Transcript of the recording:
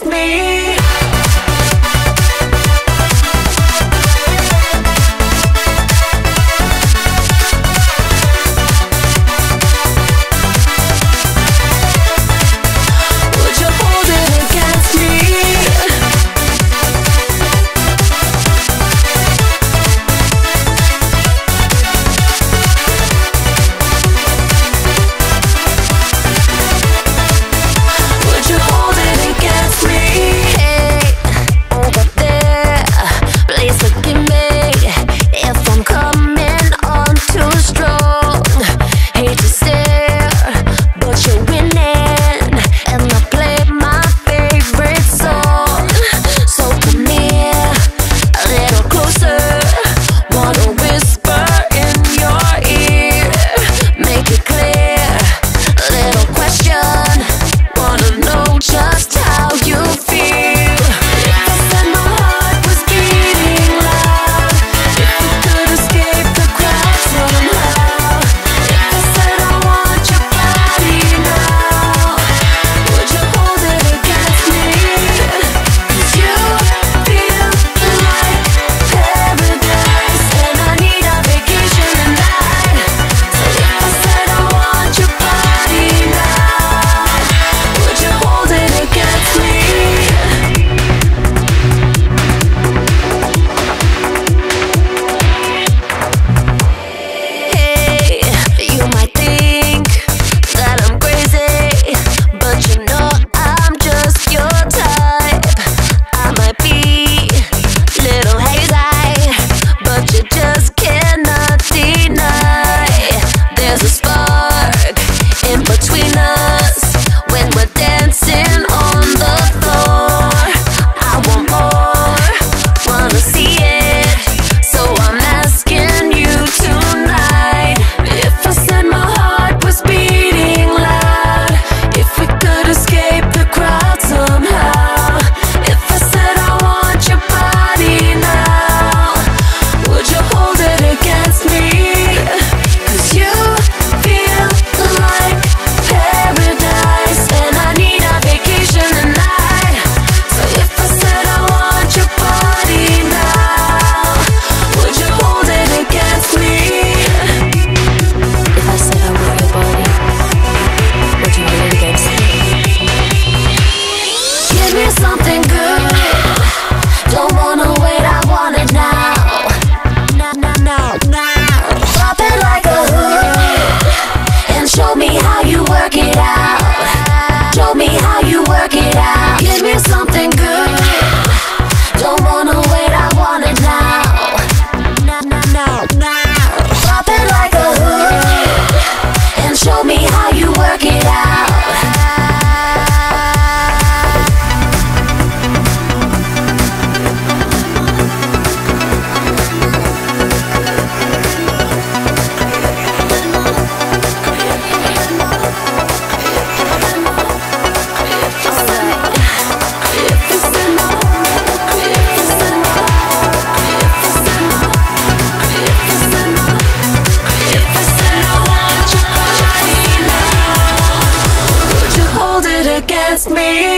against me? Against me?